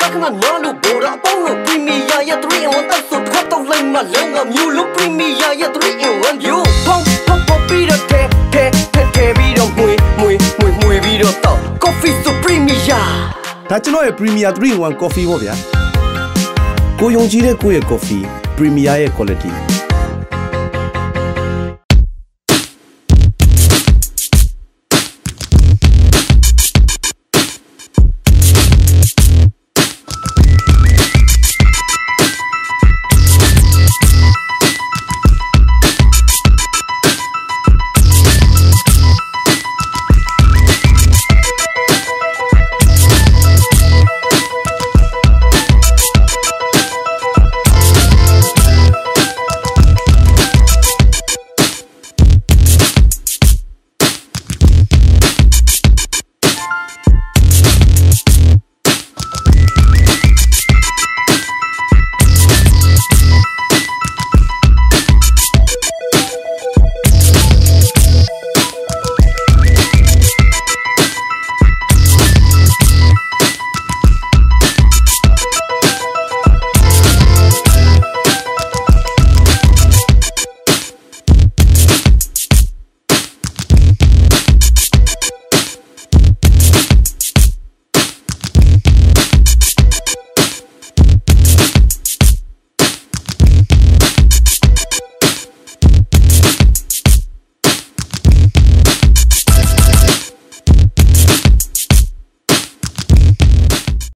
ကကနာနာလို့ဘောရာပေါင်းလို့ Premier ရဲ့3 in 1တက်ဆိုတစ်ခါတော့လိုက်မှလည်းငါမျိုးလို့ Premier ရဲ့3 in 1 you ဖောင်းဖောင်းဖောင်းပြီးတော့ထဲထဲထဲထဲပြီးတော့မွေမွေမွေမွေပြီးတော့တော့ Coffee so Premier ဒါကျွန်တော်ရဲ့ Premier 3 in 1 coffee ပေါ့ဗျာကိုယုံကြည်တဲ့ကိုယ့်ရဲ့ coffee Premier ရဲ့ quality